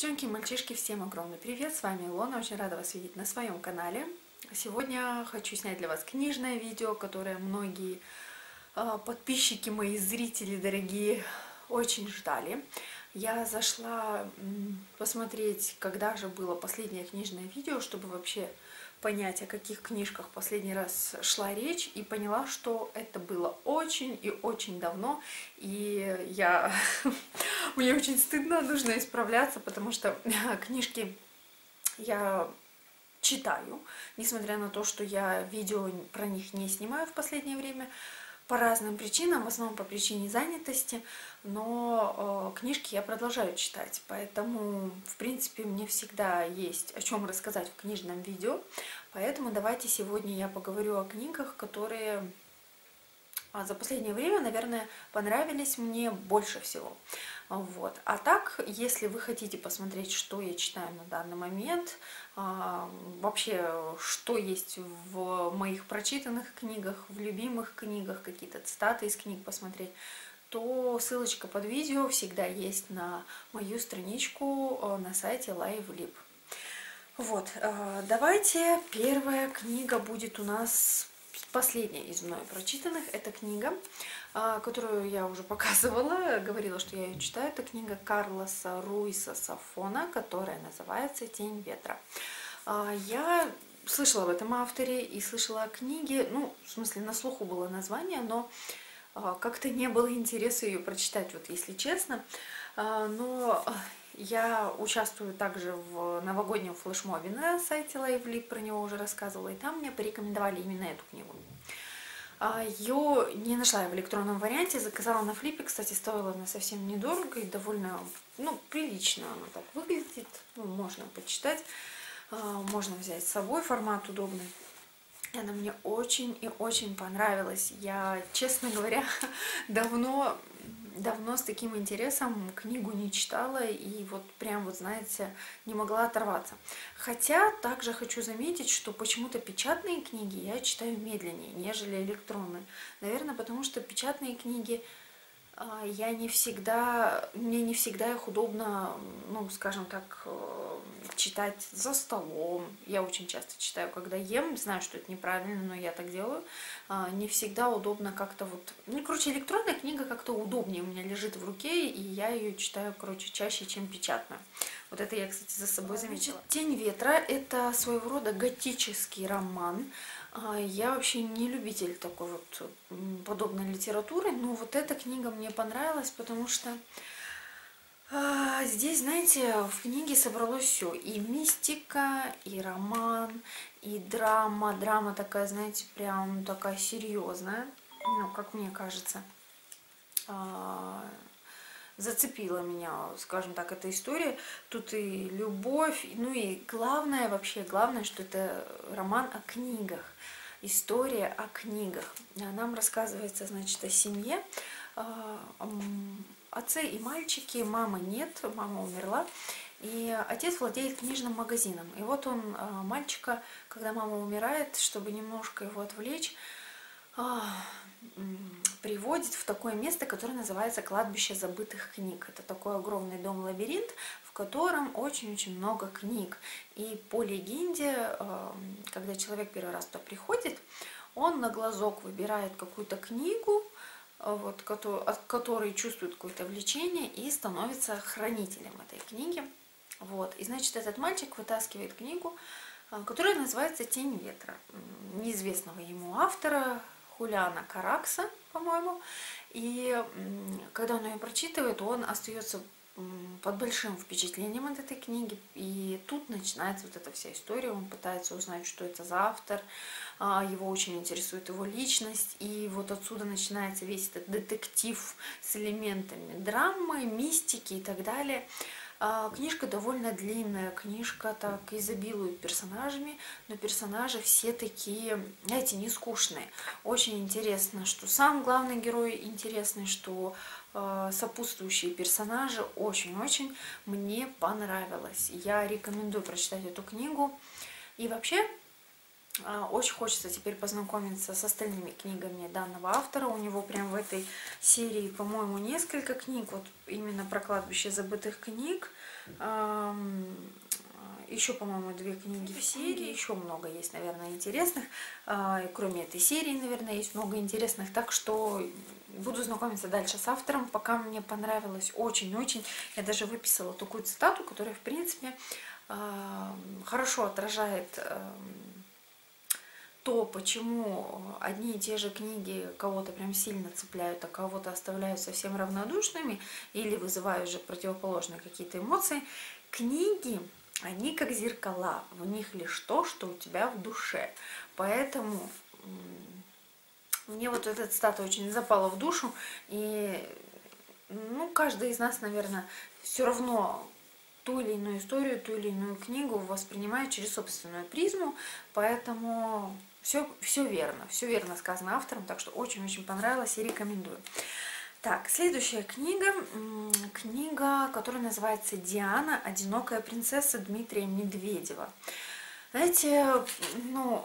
Девчонки и мальчишки, всем огромный привет! С вами Илона, очень рада вас видеть на своем канале. Сегодня хочу снять для вас книжное видео, которое многие э, подписчики, мои зрители дорогие, очень ждали. Я зашла посмотреть, когда же было последнее книжное видео, чтобы вообще понять, о каких книжках последний раз шла речь, и поняла, что это было очень и очень давно, и я... мне очень стыдно, нужно исправляться, потому что книжки я читаю, несмотря на то, что я видео про них не снимаю в последнее время, по разным причинам, в основном по причине занятости, но э, книжки я продолжаю читать, поэтому, в принципе, мне всегда есть о чем рассказать в книжном видео, поэтому давайте сегодня я поговорю о книгах, которые за последнее время, наверное, понравились мне больше всего. Вот. А так, если вы хотите посмотреть, что я читаю на данный момент, а, вообще, что есть в моих прочитанных книгах, в любимых книгах, какие-то цитаты из книг посмотреть, то ссылочка под видео всегда есть на мою страничку э, на сайте LiveLib. Вот, э, давайте, первая книга будет у нас последняя из мной прочитанных. Это книга а, которую я уже показывала, говорила, что я ее читаю. Это книга Карлоса Руиса Сафона, которая называется «Тень ветра». А, я слышала об этом авторе и слышала о книге, ну, в смысле, на слуху было название, но а, как-то не было интереса ее прочитать, вот если честно. Но я участвую также в новогоднем флешмобе на сайте LiveLib, про него уже рассказывала, и там мне порекомендовали именно эту книгу. А, Ее не нашла я в электронном варианте, заказала на флипе, кстати, стоила она совсем недорого и довольно, ну, прилично она так выглядит, ну, можно почитать, а, можно взять с собой, формат удобный. И она мне очень и очень понравилась. Я, честно говоря, давно давно с таким интересом книгу не читала и вот прям вот, знаете, не могла оторваться. Хотя также хочу заметить, что почему-то печатные книги я читаю медленнее, нежели электронные. Наверное, потому что печатные книги я не всегда, мне не всегда их удобно, ну, скажем так, э, читать за столом. Я очень часто читаю, когда ем, знаю, что это неправильно, но я так делаю. А, не всегда удобно как-то вот... Ну, короче, электронная книга как-то удобнее у меня лежит в руке, и я ее читаю, короче, чаще, чем печатную. Вот это я, кстати, за собой заметила. «Тень ветра» — это своего рода готический роман, а, я вообще не любитель такой вот подобной литературы, но вот эта книга мне понравилась, потому что а, здесь, знаете, в книге собралось все. И мистика, и роман, и драма. Драма такая, знаете, прям такая серьезная, ну, как мне кажется. Зацепила меня, скажем так, эта история. Тут и любовь, ну и главное вообще, главное, что это роман о книгах. История о книгах. Нам рассказывается, значит, о семье, а, отце и мальчики, мамы нет, мама умерла. И отец владеет книжным магазином. И вот он а, мальчика, когда мама умирает, чтобы немножко его отвлечь, а, приводит в такое место, которое называется кладбище забытых книг. Это такой огромный дом-лабиринт, в котором очень-очень много книг. И по легенде, а, когда человек первый раз туда приходит, он на глазок выбирает какую-то книгу, а, вот, от которой чувствует какое-то влечение и становится хранителем этой книги. Вот. И значит, этот мальчик вытаскивает книгу, которая называется «Тень ветра» неизвестного ему автора, Хулиана Каракса, по-моему. И когда он ее прочитывает, он остается под большим впечатлением от этой книги. И тут начинается вот эта вся история. Он пытается узнать, что это за автор. А, его очень интересует его личность. И вот отсюда начинается весь этот детектив с элементами драмы, мистики и так далее. А, книжка довольно длинная, книжка так изобилует персонажами, но персонажи все такие, знаете, не скучные. Очень интересно, что сам главный герой интересный, что э, сопутствующие персонажи очень-очень мне понравилось. Я рекомендую прочитать эту книгу. И вообще, а, очень хочется теперь познакомиться с остальными книгами данного автора. У него прям в этой серии, по-моему, несколько книг, вот именно про кладбище забытых книг. Еще, по-моему, две книги в серии, еще много есть, наверное, интересных. А, кроме этой серии, наверное, есть много интересных. Так что буду знакомиться дальше с автором, пока мне понравилось очень-очень. Я даже выписала такую цитату, которая, в принципе, а, хорошо отражает то, почему одни и те же книги кого-то прям сильно цепляют, а кого-то оставляют совсем равнодушными или вызывают же противоположные какие-то эмоции. Книги они как зеркала, в них лишь то, что у тебя в душе. Поэтому мне вот эта цитата очень запала в душу, и ну, каждый из нас, наверное, все равно ту или иную историю, ту или иную книгу воспринимает через собственную призму, поэтому все, все верно, все верно сказано автором, так что очень-очень понравилось и рекомендую. Так, следующая книга, книга, которая называется «Диана. Одинокая принцесса» Дмитрия Медведева. Знаете, ну,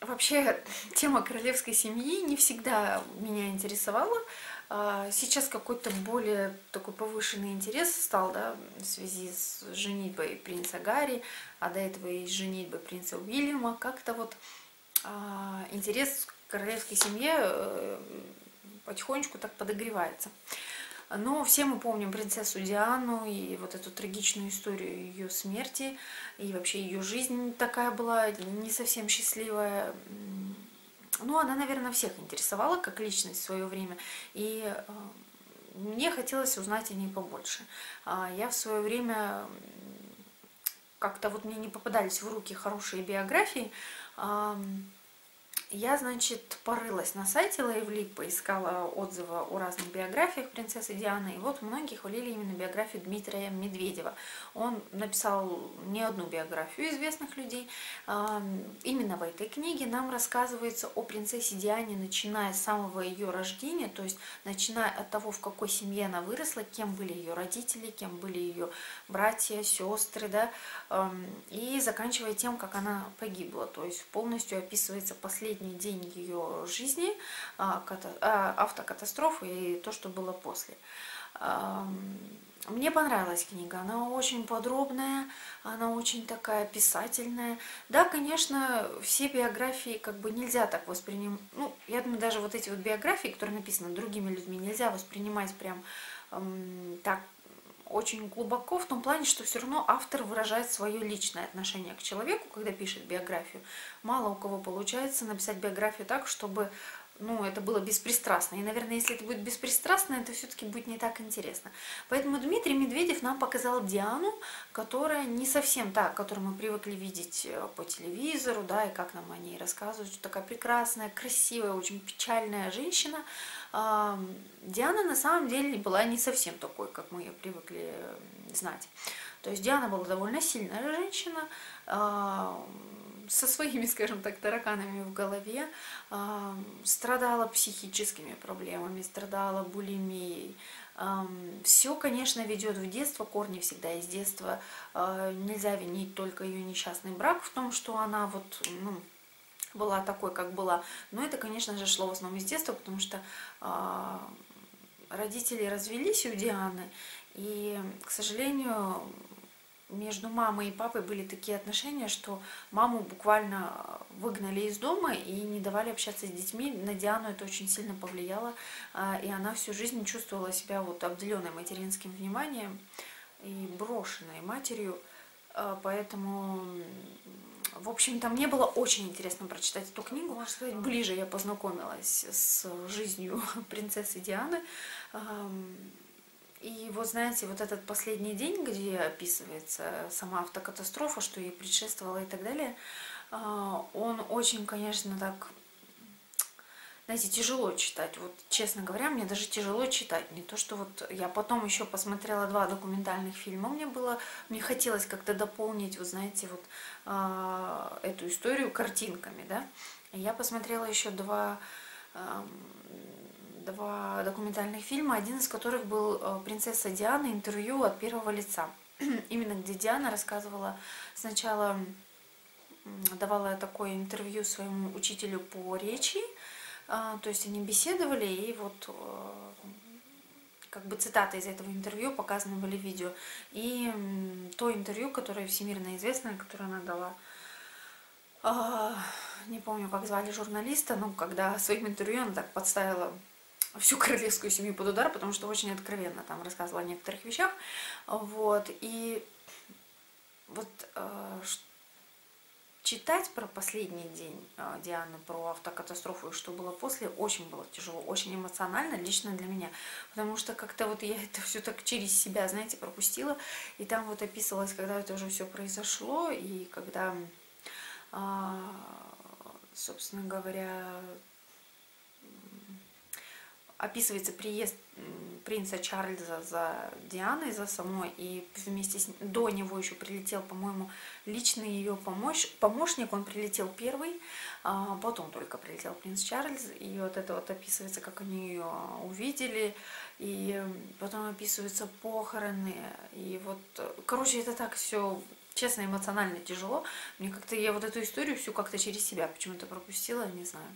вообще тема королевской семьи не всегда меня интересовала. А, сейчас какой-то более такой повышенный интерес стал, да, в связи с женитьбой принца Гарри, а до этого и женитьбой принца Уильяма. Как-то вот интерес к королевской семье э, потихонечку так подогревается. Но все мы помним принцессу Диану и вот эту трагичную историю ее смерти, и вообще ее жизнь такая была не совсем счастливая. Ну, она, наверное, всех интересовала как личность в свое время, и э, мне хотелось узнать о ней побольше. А я в свое время как-то вот мне не попадались в руки хорошие биографии, Um, я, значит, порылась на сайте Лайвлип, поискала отзывы о разных биографиях принцессы Дианы, и вот многие хвалили именно биографию Дмитрия Медведева. Он написал не одну биографию известных людей. Именно в этой книге нам рассказывается о принцессе Диане, начиная с самого ее рождения, то есть начиная от того, в какой семье она выросла, кем были ее родители, кем были ее братья, сестры, да, и заканчивая тем, как она погибла, то есть полностью описывается последний последний день ее жизни, а, а, автокатастрофы и то, что было после. Мне понравилась книга, она очень подробная, она очень такая писательная. Да, конечно, все биографии как бы нельзя так воспринимать. Ну, я думаю, даже вот эти вот биографии, которые написаны другими людьми, нельзя воспринимать прям эм, так очень глубоко в том плане, что все равно автор выражает свое личное отношение к человеку, когда пишет биографию. Мало у кого получается написать биографию так, чтобы ну, это было беспристрастно. И, наверное, если это будет беспристрастно, это все-таки будет не так интересно. Поэтому Дмитрий Медведев нам показал Диану, которая не совсем та, которую мы привыкли видеть э, по телевизору, да, и как нам о ней рассказывают, что такая прекрасная, красивая, очень печальная женщина. Диана на самом деле была не совсем такой, как мы ее привыкли знать. То есть Диана была довольно сильная женщина, со своими, скажем так, тараканами в голове, страдала психическими проблемами, страдала булимией. Все, конечно, ведет в детство, корни всегда из детства. Э, нельзя винить только ее несчастный брак в том, что она вот, ну, была такой, как была. Но это, конечно же, шло в основном из детства, потому что э, родители развелись у Дианы, и, к сожалению, между мамой и папой были такие отношения, что маму буквально выгнали из дома и не давали общаться с детьми. На Диану это очень сильно повлияло, а, и она всю жизнь чувствовала себя вот обделенной материнским вниманием и брошенной матерью. А, поэтому, в общем-то, мне было очень интересно прочитать эту книгу. Можно сказать, ближе я познакомилась с жизнью принцессы Дианы. И вот знаете, вот этот последний день, где описывается сама автокатастрофа, что ей предшествовало и так далее, а, он очень, конечно, так, знаете, тяжело читать. Вот, честно говоря, мне даже тяжело читать. Не то, что вот я потом еще посмотрела два документальных фильма, мне было, мне хотелось как-то дополнить, вот знаете, вот а, эту историю картинками, да. Я посмотрела еще два два документальных фильма, один из которых был э, «Принцесса Диана. Интервью от первого лица». Именно где Диана рассказывала сначала, давала такое интервью своему учителю по речи, а, то есть они беседовали, и вот э, как бы цитаты из этого интервью показаны были в видео. И то интервью, которое всемирно известное, которое она дала, а, не помню, как звали журналиста, но когда своим интервью она так подставила всю королевскую семью под удар, потому что очень откровенно там рассказывала о некоторых вещах. Вот, и вот э, читать про последний день э, Дианы, про автокатастрофу и что было после, очень было тяжело, очень эмоционально лично для меня, потому что как-то вот я это все так через себя, знаете, пропустила, и там вот описывалось, когда это уже все произошло, и когда, а, собственно говоря, описывается приезд принца Чарльза за Дианой, за самой, и вместе с до него еще прилетел, по-моему, личный ее помощ, помощник, он прилетел первый, а потом только прилетел принц Чарльз, и вот это вот описывается, как они ее увидели, и потом описываются похороны, и вот, короче, это так все честно, эмоционально тяжело. Мне как-то, я вот эту историю всю как-то через себя почему-то пропустила, не знаю.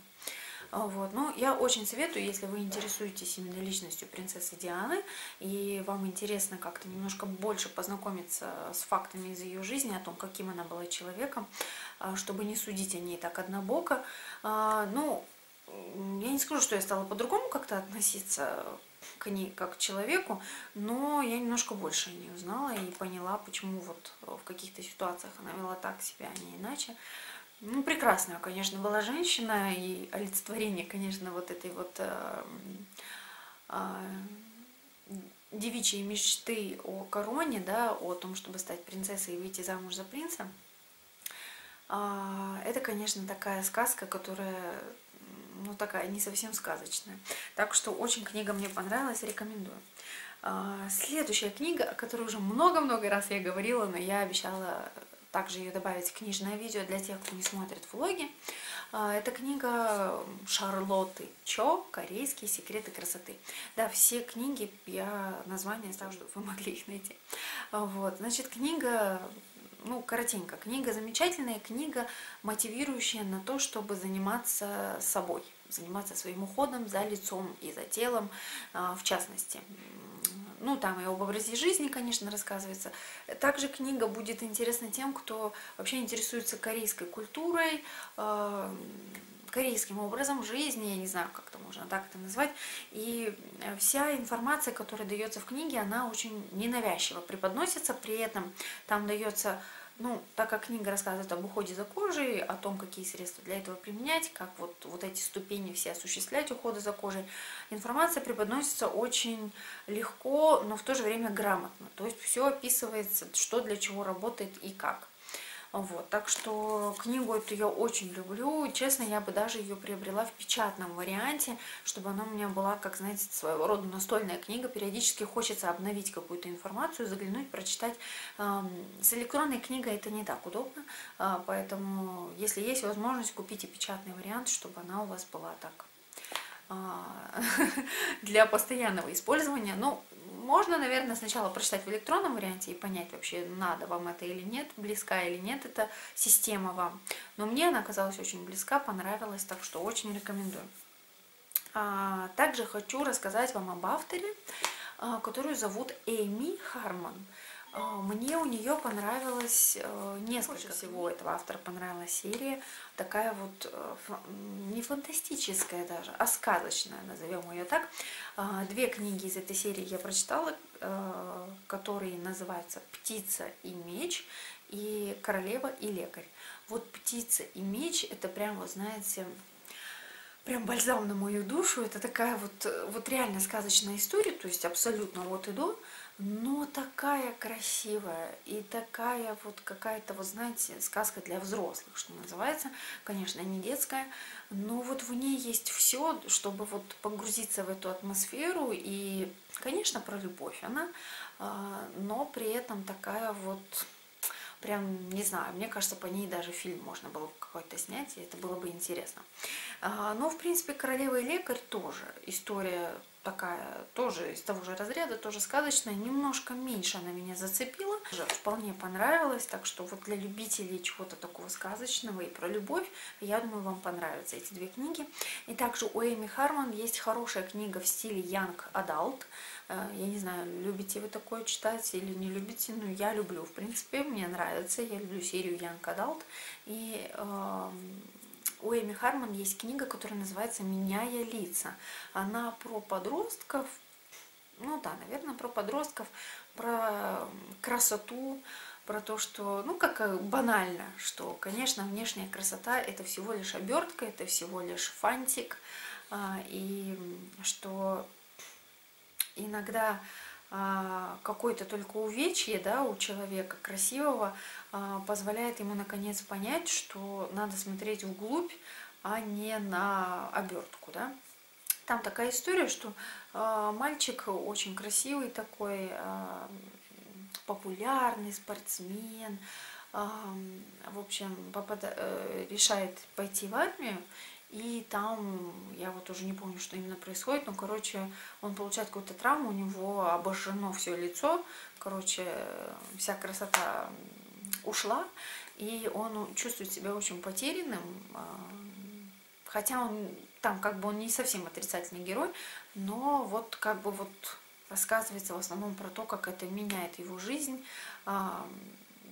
А, вот. Но я очень советую, если вы интересуетесь именно личностью принцессы Дианы, и вам интересно как-то немножко больше познакомиться с фактами из ее жизни, о том, каким она была человеком, а, чтобы не судить о ней так однобоко. А, ну, я не скажу, что я стала по-другому как-то относиться к ней как к человеку, но я немножко больше о ней узнала и поняла, почему вот в каких-то ситуациях она вела так себя, а не иначе. Ну, прекрасная, конечно, была женщина, и олицетворение, конечно, вот этой вот э, э, девичьей мечты о короне, да, о том, чтобы стать принцессой и выйти замуж за принца. Э, это, конечно, такая сказка, которая, ну, такая не совсем сказочная. Так что очень книга мне понравилась, рекомендую. Следующая книга, о которой уже много-много раз я говорила, но я обещала также ее добавить в книжное видео для тех, кто не смотрит влоги. А, это книга Шарлотты Чо «Корейские секреты красоты». Да, все книги, я название ставлю, чтобы вы могли их найти. Вот, значит, книга ну, коротенько. Книга замечательная, книга, мотивирующая на то, чтобы заниматься собой, заниматься своим уходом за лицом и за телом, а, в частности. Ну, там и об образе жизни, конечно, рассказывается. Также книга будет интересна тем, кто вообще интересуется корейской культурой, э, корейским образом жизни, я не знаю, как это можно так это назвать. И вся информация, которая дается в книге, она очень ненавязчиво преподносится, при этом там дается ну, так как книга рассказывает об уходе за кожей, о том, какие средства для этого применять, как вот, вот эти ступени все осуществлять ухода за кожей, информация преподносится очень легко, но в то же время грамотно. То есть все описывается, что для чего работает и как. Вот, так что книгу эту я очень люблю. Честно, я бы даже ее приобрела в печатном варианте, чтобы она у меня была, как знаете, своего рода настольная книга. Периодически хочется обновить какую-то информацию, заглянуть, прочитать. С электронной книгой это не так удобно, а, поэтому, если есть возможность, купите печатный вариант, чтобы она у вас была так а, для постоянного использования. Ну, можно, наверное, сначала прочитать в электронном варианте и понять вообще, надо вам это или нет, близка или нет эта система вам. Но мне она оказалась очень близка, понравилась, так что очень рекомендую. А, также хочу рассказать вам об авторе, а, которую зовут Эми Харман. А, мне у нее понравилось э, несколько всего этого автора понравилась серия. Такая вот э, не фантастическая даже, а сказочная, назовем ее так. А, две книги из этой серии я прочитала, э, которые называются «Птица и меч» и «Королева и лекарь». Вот «Птица и меч» — это прям, вы знаете, прям бальзам на мою душу. Это такая вот, вот реально сказочная история, то есть абсолютно вот и до но такая красивая и такая вот какая-то, вот знаете, сказка для взрослых, что называется. Конечно, не детская, но вот в ней есть все, чтобы вот погрузиться в эту атмосферу. И, конечно, про любовь она, а, но при этом такая вот прям, не знаю, мне кажется, по ней даже фильм можно было бы какой-то снять, и это было бы интересно. А, но, в принципе, «Королева и лекарь» тоже история такая тоже из того же разряда, тоже сказочная, немножко меньше она меня зацепила, вполне понравилась, так что вот для любителей чего-то такого сказочного и про любовь, я думаю, вам понравятся эти две книги. И также у Эми Харман есть хорошая книга в стиле Young Adult, Я не знаю, любите вы такое читать или не любите, но я люблю, в принципе, мне нравится. Я люблю серию Young Adult. И э, у Эми Харман есть книга, которая называется «Меняя лица». Она про подростков, ну да, наверное, про подростков, про красоту, про то, что, ну, как э, банально, что, конечно, внешняя красота – это всего лишь обертка, это всего лишь фантик, а, и что иногда какое-то только увечье да, у человека красивого а, позволяет ему наконец понять, что надо смотреть вглубь, а не на обертку. Да? Там такая история, что мальчик очень красивый такой, популярный спортсмен, в общем, э, решает пойти в армию, и там, я вот уже не помню, что именно происходит, но, короче, он получает какую-то травму, у него обожжено все лицо, короче, вся красота ушла, и он чувствует себя очень потерянным, хотя он там как бы он не совсем отрицательный герой, но вот как бы вот рассказывается в основном про то, как это меняет его жизнь, а,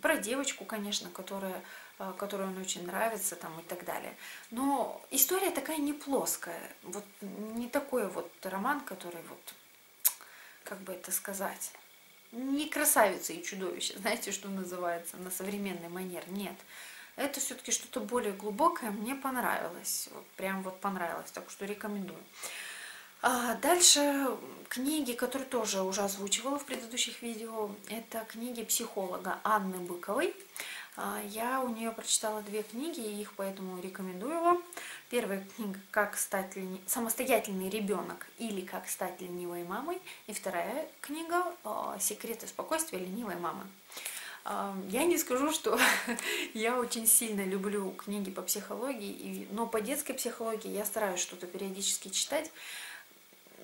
про девочку, конечно, которая, а, которой он очень нравится там и так далее. Но история такая не плоская, вот не такой вот роман, который вот, как бы это сказать, не красавица и чудовище, знаете, что называется, на современный манер, нет. Это все-таки что-то более глубокое, мне понравилось, вот, прям вот понравилось, так что рекомендую. А дальше книги, которые тоже уже озвучивала в предыдущих видео, это книги психолога Анны Быковой. А, я у нее прочитала две книги, и их поэтому рекомендую вам. Первая книга «Как стать лени... самостоятельный ребенок» или «Как стать ленивой мамой». И вторая книга а, «Секреты спокойствия ленивой мамы». Я не скажу, что я очень сильно люблю книги по психологии, но по детской психологии я стараюсь что-то периодически читать,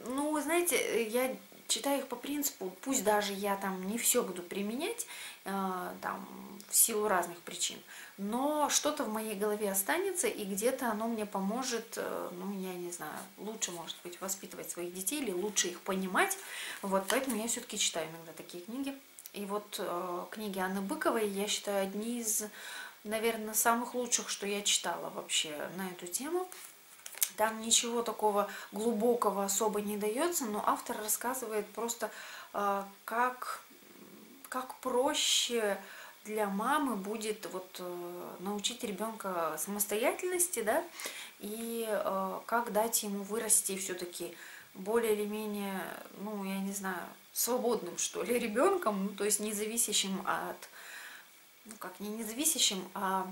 ну, знаете, я читаю их по принципу, пусть даже я там не все буду применять, там, в силу разных причин, но что-то в моей голове останется, и где-то оно мне поможет, э, ну, я не знаю, лучше, может быть, воспитывать своих детей или лучше их понимать. Вот, поэтому я все-таки читаю иногда такие книги. И вот э, книги Анны Быковой, я считаю, одни из, наверное, самых лучших, что я читала вообще на эту тему. Там ничего такого глубокого особо не дается, но автор рассказывает просто, а, как, как проще для мамы будет вот э, научить ребенка самостоятельности, да, и э, как дать ему вырасти все-таки более или менее, ну, я не знаю, свободным, что ли, ребенком, ну, то есть независящим от, ну, как не независящим, а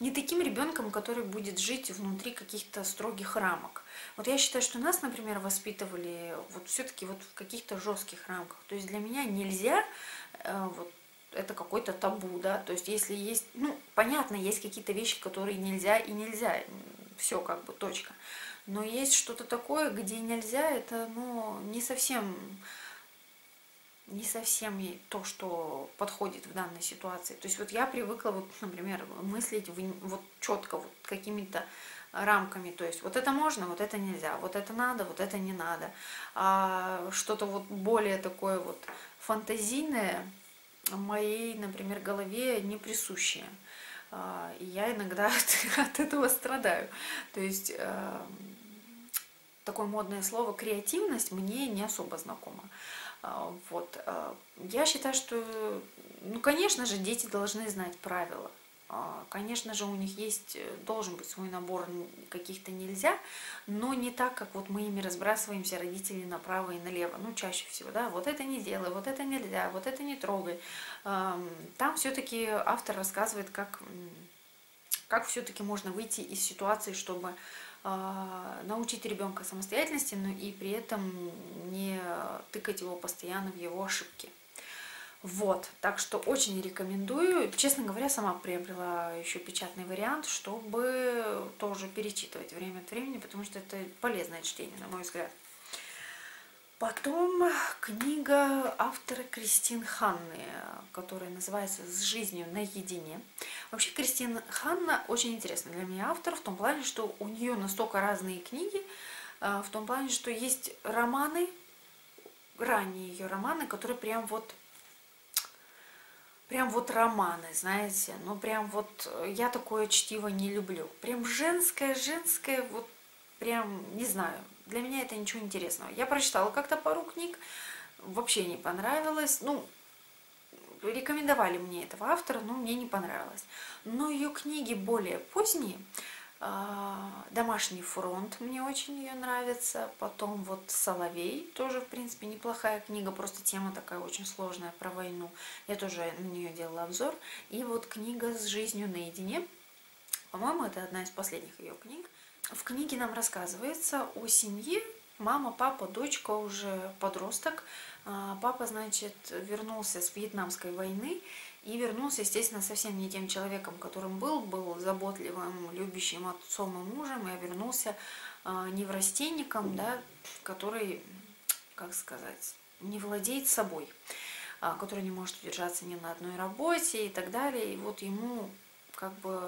не таким ребенком, который будет жить внутри каких-то строгих рамок. Вот я считаю, что нас, например, воспитывали вот все-таки вот в каких-то жестких рамках. То есть для меня нельзя э, вот это какой-то табу, да, то есть если есть, ну, понятно, есть какие-то вещи, которые нельзя и нельзя, все как бы точка. Но есть что-то такое, где нельзя, это, ну, не совсем не совсем то, что подходит в данной ситуации. То есть вот я привыкла, вот, например, мыслить вот четко вот какими-то рамками, то есть вот это можно, вот это нельзя, вот это надо, вот это не надо. А что-то вот более такое вот фантазийное моей, например, голове не присущее. А, и я иногда от, от этого страдаю. То есть э, такое модное слово креативность мне не особо знакомо. А, вот. А, я считаю, что, ну, конечно же, дети должны знать правила. А, конечно же, у них есть, э, должен быть свой набор, каких-то нельзя, но не так, как вот мы ими разбрасываемся, родители, направо и налево, ну, чаще всего, да, вот это не делай, вот это нельзя, вот это не трогай. Там все-таки автор рассказывает, как, как все-таки можно выйти из ситуации, чтобы научить ребенка самостоятельности, но и при этом не тыкать его постоянно в его ошибки. Вот, так что очень рекомендую. Честно говоря, сама приобрела еще печатный вариант, чтобы тоже перечитывать время от времени, потому что это полезное чтение, на мой взгляд. Потом книга автора Кристин Ханны, которая называется «С жизнью наедине». Вообще Кристин Ханна очень интересный для меня автор в том плане, что у нее настолько разные книги, э, в том плане, что есть романы, ранние ее романы, которые прям вот прям вот романы, знаете, ну прям вот я такое чтиво не люблю. Прям женское, женское, вот прям, не знаю, для меня это ничего интересного. Я прочитала как-то пару книг, вообще не понравилось, ну, рекомендовали мне этого автора, но мне не понравилось. Но ее книги более поздние, а, Домашний фронт мне очень ее нравится. Потом вот Соловей, тоже, в принципе, неплохая книга, просто тема такая очень сложная про войну. Я тоже на нее делала обзор. И вот книга «С жизнью наедине». По-моему, это одна из последних ее книг. В книге нам рассказывается о семье, мама, папа, дочка, уже подросток. А, папа, значит, вернулся с Вьетнамской войны и вернулся, естественно, совсем не тем человеком, которым был, был заботливым, любящим отцом и мужем, и вернулся а, неврастенником, да, который, как сказать, не владеет собой, а, который не может удержаться ни на одной работе и так далее. И вот ему как бы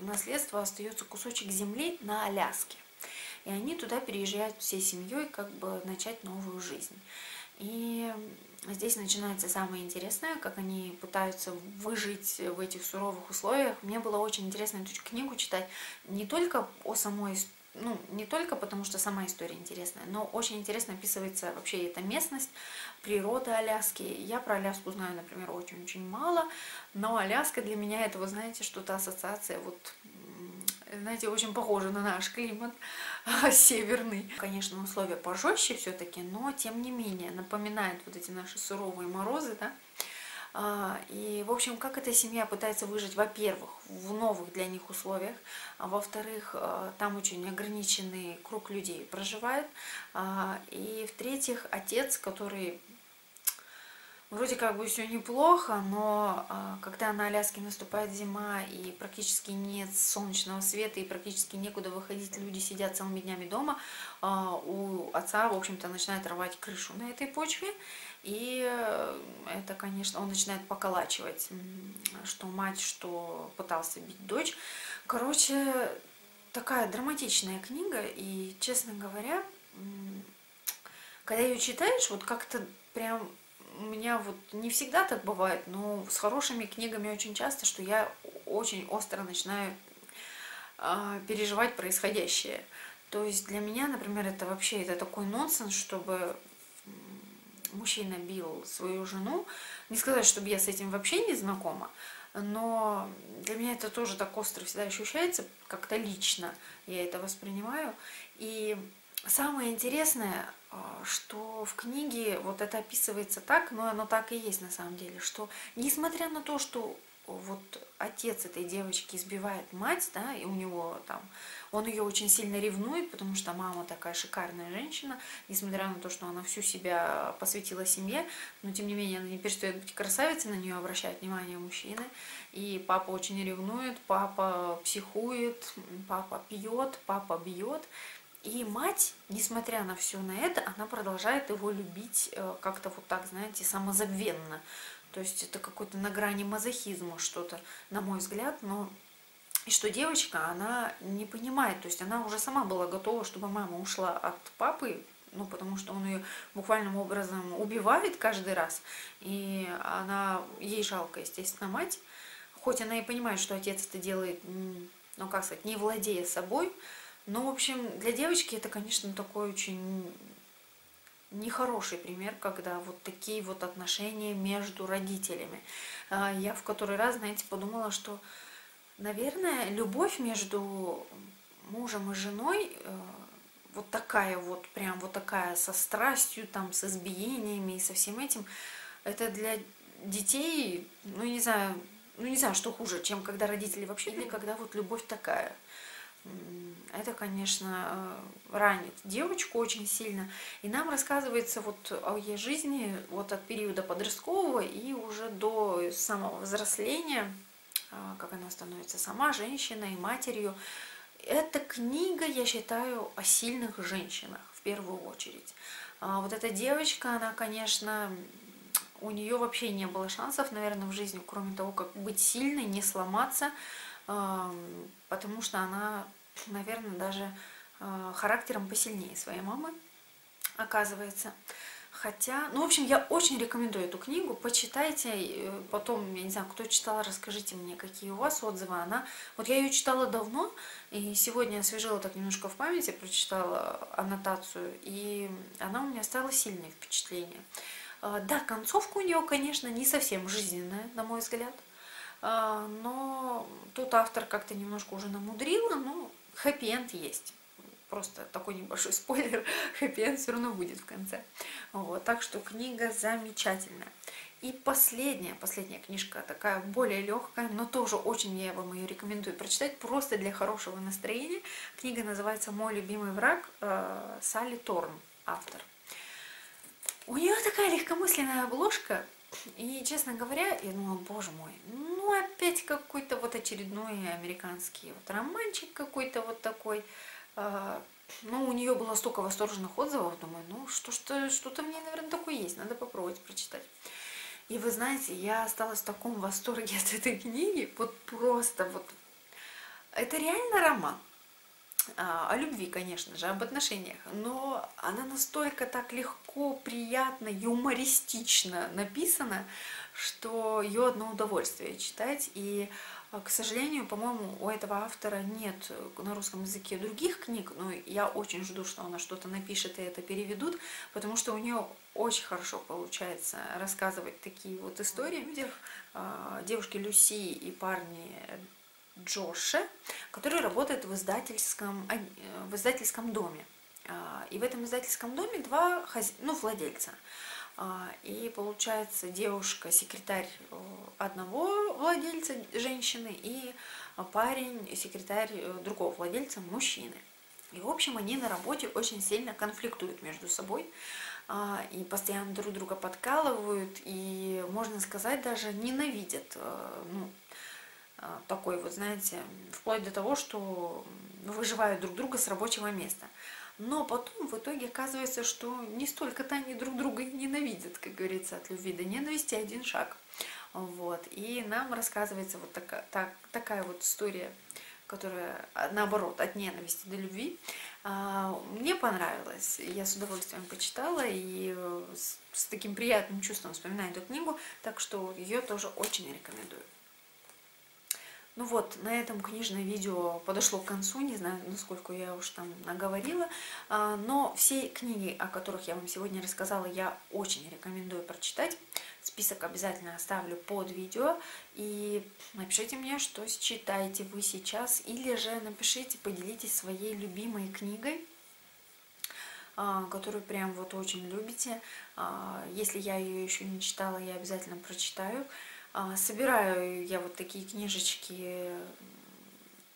в наследство остается кусочек земли на Аляске. И они туда переезжают всей семьей, как бы начать новую жизнь. И здесь начинается самое интересное, как они пытаются выжить в этих суровых условиях. Мне было очень интересно эту книгу читать не только о самой ну, не только потому, что сама история интересная, но очень интересно описывается вообще эта местность, природа Аляски. Я про Аляску знаю, например, очень-очень мало, но Аляска для меня это, вы знаете, что-то ассоциация вот знаете, очень похоже на наш климат северный. Конечно, условия пожестче все-таки, но тем не менее напоминает вот эти наши суровые морозы, да, и, в общем, как эта семья пытается выжить, во-первых, в новых для них условиях, а во-вторых, а, там очень ограниченный круг людей проживает, а, и, в-третьих, отец, который вроде как бы все неплохо, но когда на Аляске наступает зима и практически нет солнечного света и практически некуда выходить, люди сидят целыми днями дома, у отца, в общем-то, начинает рвать крышу на этой почве, и э, это, конечно, он начинает поколачивать, что мать, что пытался бить дочь. Короче, такая драматичная книга, и, честно говоря, когда ее читаешь, вот как-то прям у меня вот не всегда так бывает, но с хорошими книгами очень часто, что я очень остро начинаю э, переживать происходящее. То есть для меня, например, это вообще это такой нонсенс, чтобы мужчина бил свою жену. Не сказать, чтобы я с этим вообще не знакома, но для меня это тоже так остро всегда ощущается, как-то лично я это воспринимаю. И самое интересное, а, что в книге вот это описывается так, но оно так и есть на самом деле, что несмотря на то, что вот отец этой девочки избивает мать, да, и у него там, он ее очень сильно ревнует, потому что мама такая шикарная женщина, несмотря на то, что она всю себя посвятила семье, но тем не менее она не перестает быть красавицей, на нее обращают внимание мужчины, и папа очень ревнует, папа психует, папа пьет, папа бьет, и мать, несмотря на все на это, она продолжает его любить э, как-то вот так, знаете, самозабвенно. То есть это какой-то на грани мазохизма что-то, на мой взгляд, но и что девочка, она не понимает, то есть она уже сама была готова, чтобы мама ушла от папы, ну, потому что он ее буквальным образом убивает каждый раз, и она, ей жалко, естественно, мать, хоть она и понимает, что отец это делает, ну, как сказать, не владея собой, но, в общем, для девочки это, конечно, такой очень нехороший пример, когда вот такие вот отношения между родителями. А, я в который раз, знаете, подумала, что, наверное, любовь между мужем и женой э, вот такая вот, прям вот такая со страстью, там, с избиениями и со всем этим, это для детей, ну, не знаю, ну, не знаю, что хуже, чем когда родители вообще, или когда вот любовь такая – это, конечно, э, ранит девочку очень сильно. И нам рассказывается вот о ее жизни вот от периода подросткового и уже до самого взросления, как она становится сама женщиной, матерью. Эта книга, я считаю, о сильных женщинах в первую очередь. А вот эта девочка, она, конечно, у нее вообще не было шансов, наверное, в жизни, кроме того, как быть сильной, не сломаться, потому что она, наверное, даже а, характером посильнее своей мамы, оказывается. Хотя, ну, в общем, я очень рекомендую эту книгу, почитайте, э, потом, я не знаю, кто читал, расскажите мне, какие у вас отзывы. Она, вот я ее читала давно, и сегодня освежила так немножко в памяти, прочитала аннотацию, и она у меня стала сильное впечатление. А, да, концовка у нее, конечно, не совсем жизненная, на мой взгляд, а, но тут автор как-то немножко уже намудрила, но хэппи-энд есть просто такой небольшой спойлер, хэппи все равно будет в конце. Вот, так что книга замечательная. И последняя, последняя книжка, такая более легкая, но тоже очень я вам ее рекомендую прочитать, просто для хорошего настроения. Книга называется «Мой любимый враг» э, Салли Торн, автор. У нее такая легкомысленная обложка, и, честно говоря, я думала, боже мой, ну опять какой-то вот очередной американский вот романчик какой-то вот такой. А, ну, у нее было столько восторженных отзывов, думаю, ну, что-то что, -то, в ней, наверное, такое есть, надо попробовать прочитать. И вы знаете, я осталась в таком восторге от этой книги, вот просто вот. Это реально роман. А, о любви, конечно же, об отношениях, но она настолько так легко, приятно, юмористично написана, что ее одно удовольствие читать. И к сожалению, по-моему, у этого автора нет на русском языке других книг, но я очень жду, что она что-то напишет и это переведут, потому что у нее очень хорошо получается рассказывать такие вот истории о людях, а, девушки Люси и парни Джоше, которые работают в издательском, а, в издательском доме. И в этом издательском доме два ну, владельца – а, и получается девушка, секретарь э, одного владельца женщины и парень, секретарь э, другого владельца мужчины. И, в общем, они на работе очень сильно конфликтуют между собой а, и постоянно друг друга подкалывают, и, можно сказать, даже ненавидят, э, ну, такой вот, знаете, вплоть до того, что выживают друг друга с рабочего места. Но потом в итоге оказывается, что не столько-то они друг друга ненавидят, как говорится, от любви до ненависти один шаг. Вот. И нам рассказывается вот такая, так, такая вот история, которая наоборот от ненависти до любви. А, мне понравилось, я с удовольствием почитала и с, с таким приятным чувством вспоминаю эту книгу, так что ее тоже очень рекомендую. Ну вот, на этом книжное видео подошло к концу, не знаю, насколько я уж там наговорила, а, но все книги, о которых я вам сегодня рассказала, я очень рекомендую прочитать. Список обязательно оставлю под видео, и напишите мне, что читаете вы сейчас, или же напишите, поделитесь своей любимой книгой, а, которую прям вот очень любите. А, если я ее еще не читала, я обязательно прочитаю. А, собираю я вот такие книжечки.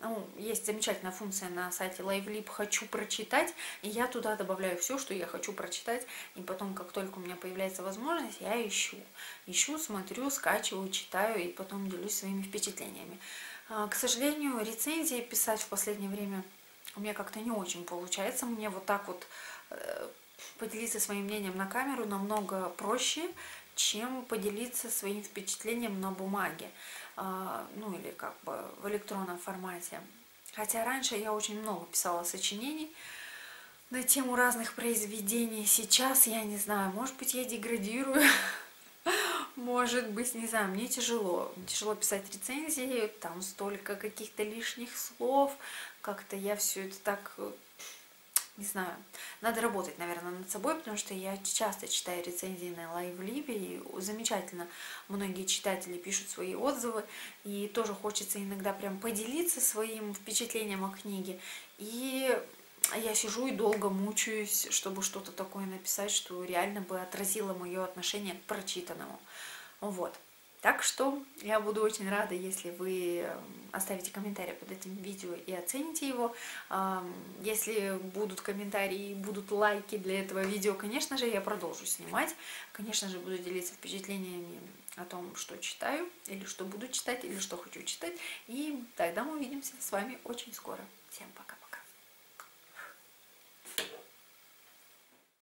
Ну, есть замечательная функция на сайте LiveLib «Хочу прочитать», и я туда добавляю все, что я хочу прочитать, и потом, как только у меня появляется возможность, я ищу. Ищу, смотрю, скачиваю, читаю, и потом делюсь своими впечатлениями. А, к сожалению, рецензии писать в последнее время у меня как-то не очень получается. Мне вот так вот э, поделиться своим мнением на камеру намного проще, чем поделиться своим впечатлением на бумаге, а, ну или как бы в электронном формате. Хотя раньше я очень много писала сочинений на тему разных произведений. Сейчас я не знаю, может быть я деградирую, может быть, не знаю, мне тяжело. Тяжело писать рецензии, там столько каких-то лишних слов, как-то я все это так не знаю, надо работать, наверное, над собой, потому что я часто читаю рецензии на LiveLib, и замечательно многие читатели пишут свои отзывы, и тоже хочется иногда прям поделиться своим впечатлением о книге, и я сижу и долго мучаюсь, чтобы что-то такое написать, что реально бы отразило мое отношение к прочитанному. Вот. Так что я буду очень рада, если вы эм, оставите комментарий под этим видео и оцените его. Если будут комментарии будут лайки для этого видео, конечно же, я продолжу снимать. Конечно же, буду делиться впечатлениями о том, что читаю, или что буду читать, или что хочу читать. И тогда мы увидимся с вами очень скоро. Всем пока!